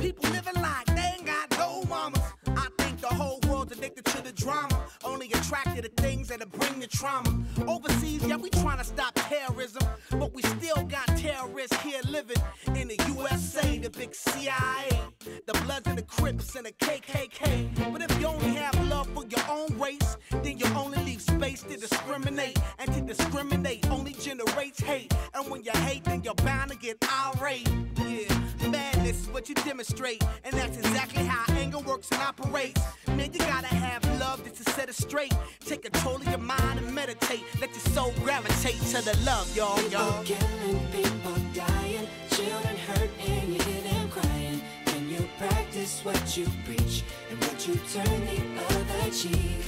People living like they ain't got no mamas. I think the whole world's addicted to the drama. Only attracted to things that'll bring the trauma. Overseas, yeah, we trying to stop terrorism. But we still got terrorists here living in the USA, the big CIA. The Bloods and the Crips and the KKK. But if you only have love for your own race, then you only leave space to discriminate. And to discriminate only generates hate. And when you hate, then you're bound to get irate. Yeah madness is what you demonstrate. And that's exactly how anger works and operates. Man, you gotta have love just to set it straight. Take control of your mind and meditate. Let your soul gravitate to the love, y'all, y'all. People killing, people dying, children hurt and you hear them crying. Can you practice what you preach and would you turn the other cheek?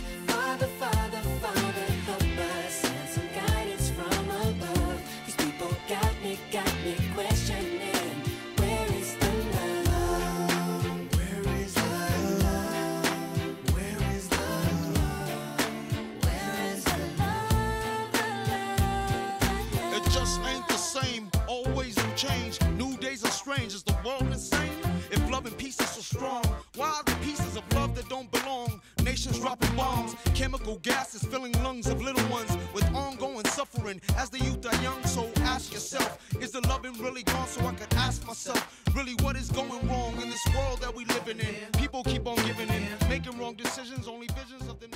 Just ain't the same, always in change. New days are strange, is the world insane? If love and peace is so strong, why are the pieces of love that don't belong? Nations dropping bombs, chemical gases filling lungs of little ones with ongoing suffering. As the youth are young, so ask yourself, is the loving really gone? So I could ask myself, really what is going wrong in this world that we living in? People keep on giving in, making wrong decisions, only visions of them.